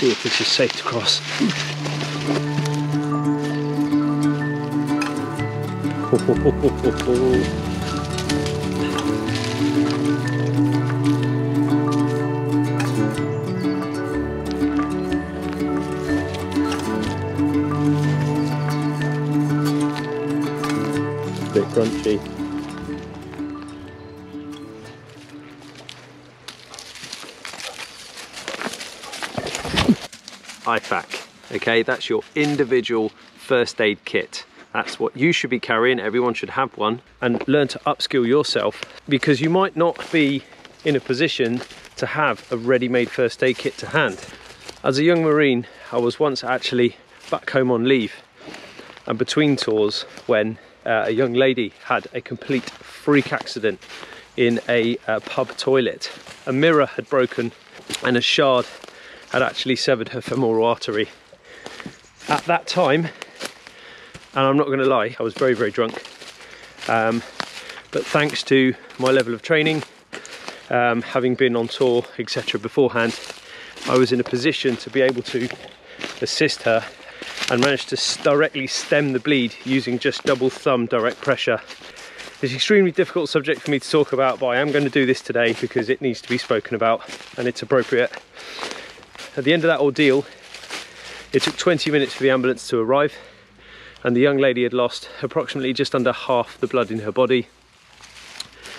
See if this is safe to cross. bit crunchy. IFAK, okay, that's your individual first aid kit. That's what you should be carrying, everyone should have one, and learn to upskill yourself because you might not be in a position to have a ready-made first aid kit to hand. As a young Marine, I was once actually back home on leave and between tours when uh, a young lady had a complete freak accident in a uh, pub toilet. A mirror had broken and a shard had actually severed her femoral artery. At that time, and I'm not going to lie, I was very, very drunk. Um, but thanks to my level of training, um, having been on tour, etc. beforehand, I was in a position to be able to assist her and managed to directly stem the bleed using just double thumb direct pressure. It's an extremely difficult subject for me to talk about, but I am going to do this today because it needs to be spoken about and it's appropriate. At the end of that ordeal, it took 20 minutes for the ambulance to arrive and the young lady had lost approximately just under half the blood in her body.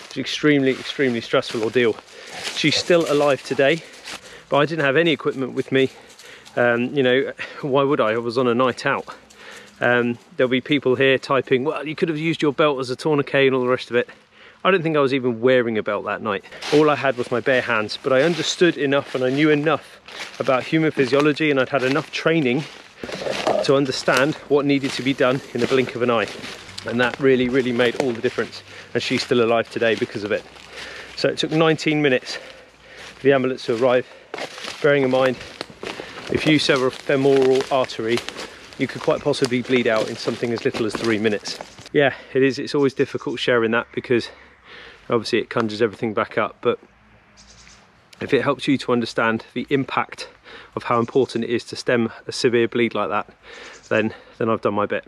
It's an extremely, extremely stressful ordeal. She's still alive today, but I didn't have any equipment with me um, you know, why would I? I was on a night out. Um, there'll be people here typing, well, you could have used your belt as a tourniquet and all the rest of it. I don't think I was even wearing a belt that night. All I had was my bare hands, but I understood enough and I knew enough about human physiology and I'd had enough training to understand what needed to be done in the blink of an eye. And that really, really made all the difference. And she's still alive today because of it. So it took 19 minutes for the ambulance to arrive, bearing in mind if you sever a femoral artery, you could quite possibly bleed out in something as little as three minutes. Yeah, it is. It's always difficult sharing that because obviously it conjures everything back up. But if it helps you to understand the impact of how important it is to stem a severe bleed like that, then, then I've done my bit.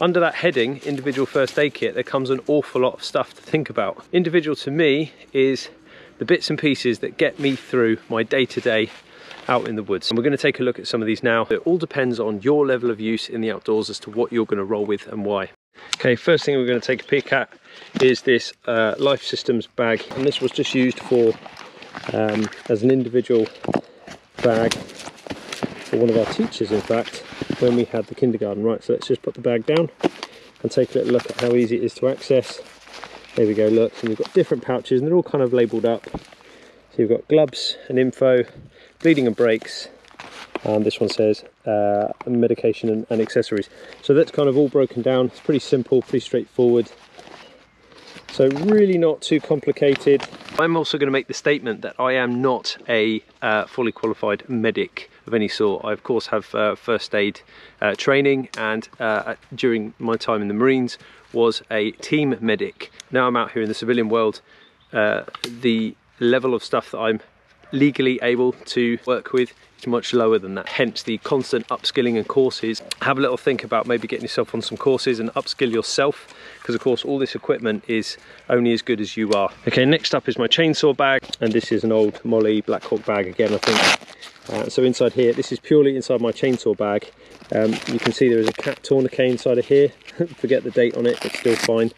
Under that heading, individual first aid kit, there comes an awful lot of stuff to think about. Individual to me is the bits and pieces that get me through my day-to-day -day out in the woods. And we're going to Okay, first thing we're going to take a peek at is this uh, Lifesystems bag. And this was just used for um, as an individual bag for one of our teachers, in fact, when we had the kindergarten. Right, so let's just put the bag down and take a little look at how easy it is to access there we go, look, and we've got different pouches and they're all kind of labelled up. So you've got gloves and info, bleeding and breaks, and this one says uh, medication and, and, accessories. So that's kind of all broken down. It's pretty simple, pretty straightforward. So really not too complicated. I'm also going to make the statement that I am not a uh, fully qualified medic of any sort. I of course have uh, first aid uh, training and uh, during my time in the Marines was a team medic. Now I'm out here in the civilian world, uh, the level of stuff that I'm legally able to work with much lower than that. Hence the constant upskilling and courses. Have a little think about maybe getting yourself on some courses and upskill yourself because of course all this equipment is only as good as you are. Okay, next up is my chainsaw bag and this is an old MOLLE Blackhawk bag again I think. Uh, so inside here, this is purely inside my chainsaw bag. Um, you can see there is a cat tourniquet inside of here. Forget the date on it, it's still fine.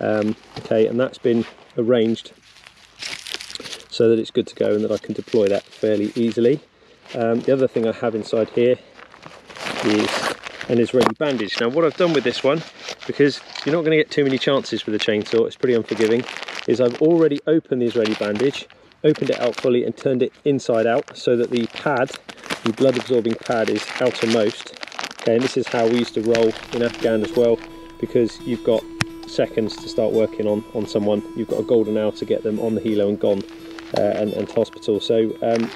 Um, okay, and that's been arranged so that it's good to go and that I can deploy that fairly easily. Um, the other thing I have inside here is an Israeli bandage. Now what I've done with this one, because you're not going to get too many chances with a chainsaw, it's pretty unforgiving, is I've already opened the Israeli bandage, opened it out fully and turned it inside out so that the pad, the blood absorbing pad is outermost. Okay, and this is how we used to roll in Afghan as well, because you've got seconds to start working on, on someone. You've got a golden hour to get them on the helo and gone uh, and, and to hospital. So um,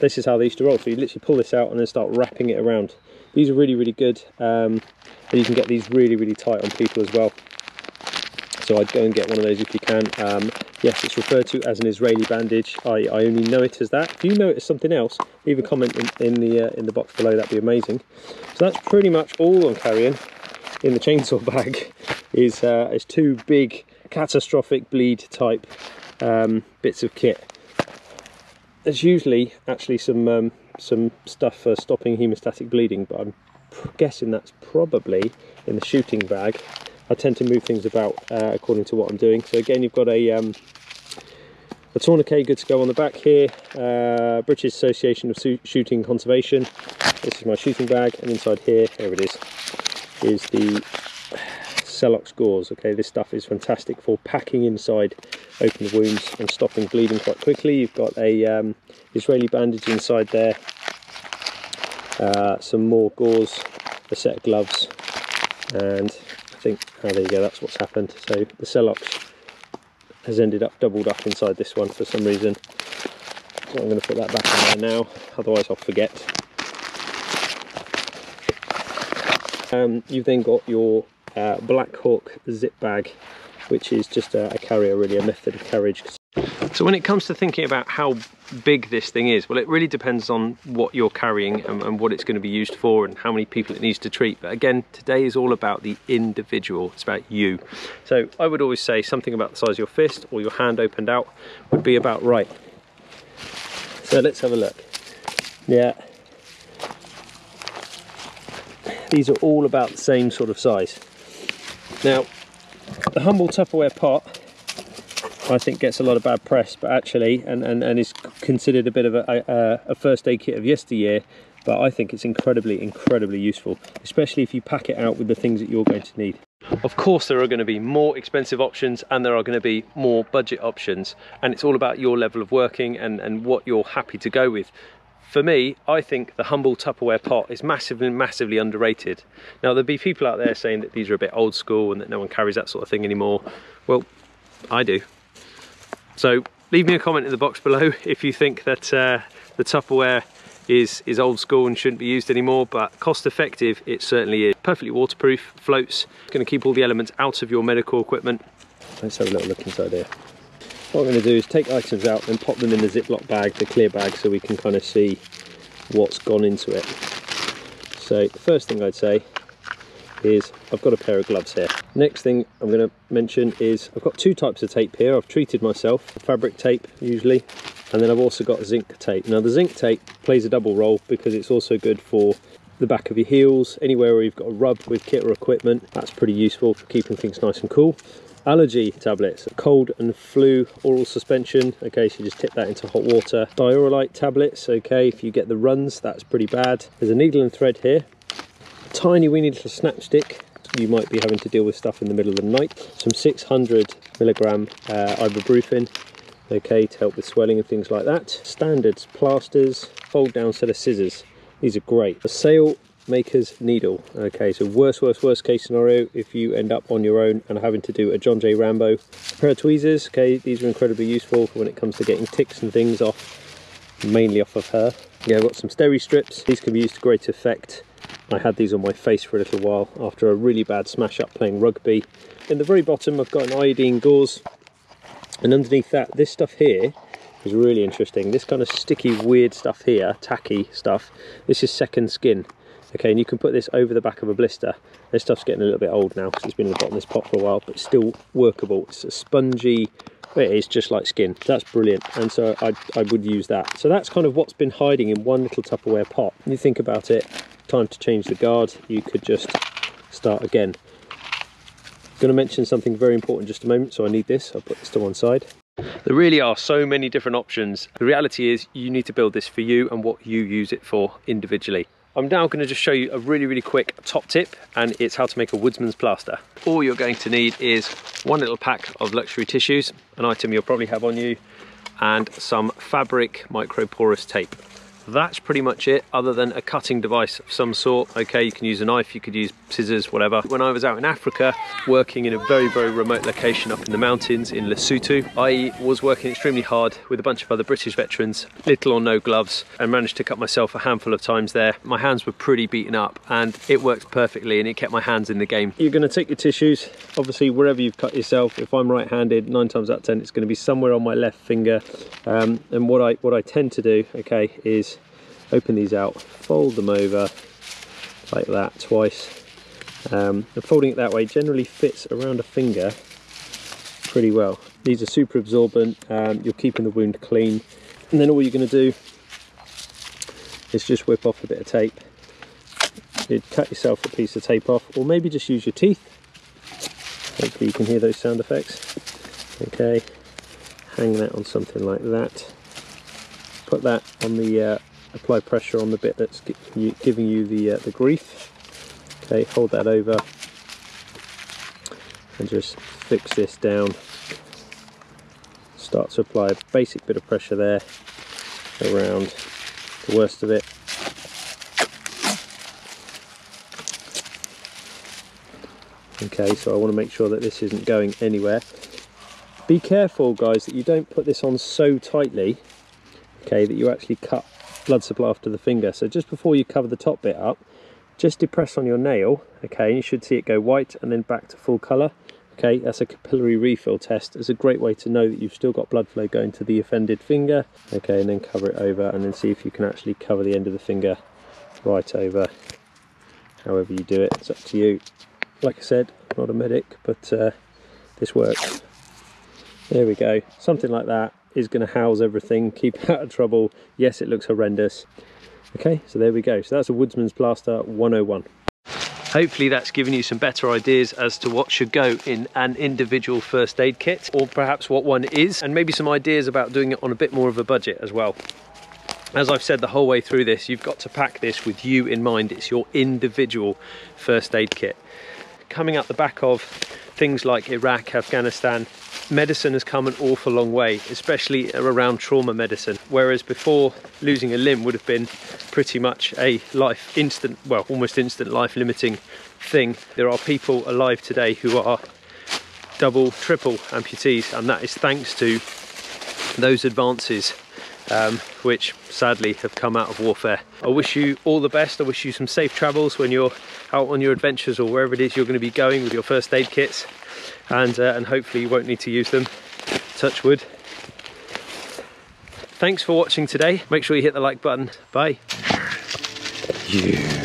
this is how they used to roll. So you literally pull this out and then start wrapping it around. These are really, really good. Um, and you can get these really, really tight on people as well. So I'd go and get one of those if you can. Um, Yes, it's referred to as an Israeli bandage. I, I only know it as that. If you know it as something else, leave a comment in, in the uh, in the box below. That'd be amazing. So that's pretty much all I'm carrying in the chainsaw bag. Is uh, is two big catastrophic bleed type um, bits of kit. There's usually actually some um, some stuff for stopping hemostatic bleeding, but I'm guessing that's probably in the shooting bag I tend to move things about uh, according to what I'm doing. So again, you've got a, um, a tourniquet good to go on the back here, uh, British Association of Shooting Conservation. This is my shooting bag, and inside here, here it is, is the Celox gauze. Okay, this stuff is fantastic for packing inside open wounds and stopping bleeding quite quickly. You've got a um, Israeli bandage inside there, uh, some more gauze, a set of gloves, and I think, oh there you go, that's what's happened. So the Celox has ended up doubled up inside this one for some reason. So I'm going to put that back in there now, otherwise I'll forget. Um, you've then got your uh, Blackhawk zip bag, which is just a, a carrier, really, a method of carriage so when it comes to thinking about how big this thing is, well, it really depends on what you're carrying and, and, what it's going to be used for and how many people it needs to treat. But again, today is all about the individual. It's about you. So I would always say something about the size of your fist or your hand opened out would be about right. So let's have a look. Yeah. These are all about the same sort of size. Now, the humble Tupperware pot I think gets a lot of bad press, but actually, and, and, and is considered a bit of a, a, a first aid kit of yesteryear, but I think it's incredibly, incredibly useful, especially if you pack it out with the things that you're going to need. Of course, there are going to be more expensive options and there are going to be more budget options, and it's all about your level of working and, and what you're happy to go with. For me, I think the humble Tupperware pot is massively, massively underrated. Now, there'll be people out there saying that these are a bit old school and that no one carries that sort of thing anymore. Well, I do. So leave me a comment in the box below if you think that uh, the Tupperware is, is old school and shouldn't be used anymore, but cost effective it certainly is. Perfectly waterproof, floats, going to keep all the elements out of your medical equipment. Let's have a little look inside here. What I'm going to do is take items out and pop them in the Ziploc bag, the clear bag, so we can kind of see what's gone into it. So the first thing I'd say is I've got a pair of gloves here. Next thing I'm going to mention is I've got two types of tape here. I've treated myself, fabric tape usually, and then I've also got zinc tape. Now the zinc tape plays a double role because it's also good for the back of your heels, anywhere where you've got a rub with kit or equipment, that's pretty useful for keeping things nice and cool. Allergy tablets, cold and flu oral suspension, okay, so you just tip that into hot water. Dioralyte tablets, okay, if you get the runs, that's pretty bad. There's a needle and thread here, tiny weeny little snap stick you might be having to deal with stuff in the middle of the night some 600 milligram uh, ibuprofen okay to help with swelling and things like that standards plasters fold down set of scissors these are great. A sail maker's needle. Okay so worst worst worst case scenario if you end up on your own and having to do a john j rambo. A pair of tweezers okay these are incredibly useful when it comes to getting ticks and things off mainly off of her. Yeah i've got some steri strips. These can be used to great effect. I had these on my face for a little while after a really bad smash up playing rugby. In the very bottom I've got an iodine gauze. And underneath that this stuff here is really interesting. This kind of sticky weird stuff here, tacky stuff, this is second skin. Okay, and you can put this over the back of a blister. This stuff's getting a little bit old now because it's been in the bottom of this pot for a while, but still workable. It's a spongy, it is just like skin. That's brilliant, and so I, I would use that. So that's kind of what's been hiding in one little Tupperware pot. You think about it, time to change the guard, you could just start again. I'm going to mention something very important just a moment, so I need this. I'll put this to one side. There really are so many different options. The reality is you need to build this for you and what you use it for individually. I'm now going to just show you a really, really quick top tip and it's how to make a woodsman's plaster. All you're going to need is one little pack of luxury tissues, an item you'll probably have on you, and some fabric microporous tape. That's pretty much it other than a cutting device of some sort. Okay you can use a knife you could use scissors whatever. When i was out in africa working in a very very remote location up in the mountains in lesotho i was working extremely hard with a bunch of other british veterans little or no gloves and managed to cut myself a handful of times there. My hands were pretty beaten up and it worked perfectly and it kept my hands in the game. You're going to take your tissues obviously wherever you've cut yourself. If i'm right-handed nine times out of ten it's going to be somewhere on my left finger. Um, and what i what i tend to do okay is open these out, fold them over like that twice. Um, and folding it that way generally fits around a finger pretty well. These are super absorbent, um, you're keeping the wound clean. And then all you're going to do is just whip off a bit of tape. You'd cut yourself a piece of tape off, or maybe just use your teeth. Hopefully you can hear those sound effects. Okay, hang that on something like that. Put that on the uh, apply pressure on the bit that's giving you the, uh, the grief. Okay, hold that over and just fix this down. Start to apply a basic bit of pressure there around the worst of it. Okay, so I want to make sure that this isn't going anywhere. Be careful guys that you don't put this on so tightly okay that you actually cut blood supply off to the finger. So just before you cover the top bit up, just depress on your nail, okay, and you should see it go white and then back to full colour. Okay, that's a capillary refill test. It's a great way to know that you've still got blood flow going to the offended finger. Okay, and then cover it over and then see if you can actually cover the end of the finger right over. However you do it, it's up to you. Like I said, not a medic, but uh, this works. There we go, something like that is going to house everything, keep out of trouble. Yes, it looks horrendous. Okay, so there we go. So that's a Woodsman's Plaster 101. Hopefully that's given you some better ideas as to what should go in an individual first aid kit or perhaps what one is and maybe some ideas about doing it on a bit more of a budget as well. As I've said the whole way through this, you've got to pack this with you in mind. It's your individual first aid kit. Coming out the back of things like Iraq, Afghanistan, medicine has come an awful long way, especially around trauma medicine. Whereas before, losing a limb would have been pretty much a life instant, well, almost instant life limiting thing. There are people alive today who are double, triple amputees, and that is thanks to those advances um, which sadly have come out of warfare. I wish you all the best. I wish you some safe travels when you're out on your adventures or wherever it is you're going to be going with your first aid kits and, uh, and hopefully you won't need to use them. Touch wood. Thanks for watching today. Make sure you hit the like button. Bye. Yeah.